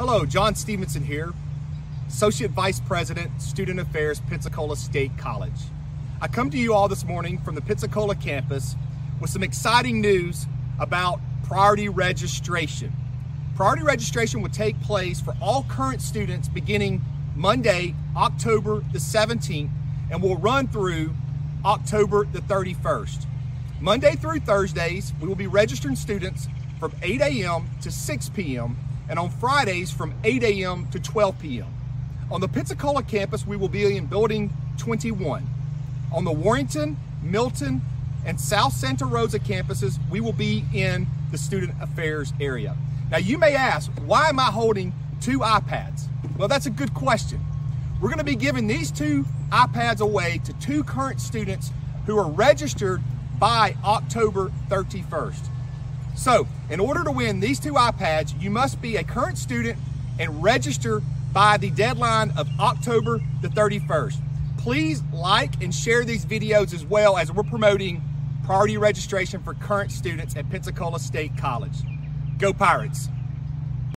Hello, John Stevenson here, Associate Vice President, Student Affairs, Pensacola State College. I come to you all this morning from the Pensacola campus with some exciting news about priority registration. Priority registration will take place for all current students beginning Monday, October the 17th, and will run through October the 31st. Monday through Thursdays, we will be registering students from 8 a.m. to 6 p.m. and on Fridays from 8 a.m. to 12 p.m. On the Pensacola campus, we will be in Building 21. On the Warrington, Milton, and South Santa Rosa campuses, we will be in the Student Affairs area. Now you may ask, why am I holding two iPads? Well, that's a good question. We're gonna be giving these two iPads away to two current students who are registered by October 31st. So, in order to win these two iPads, you must be a current student and register by the deadline of October the 31st. Please like and share these videos as well as we're promoting priority registration for current students at Pensacola State College. Go Pirates!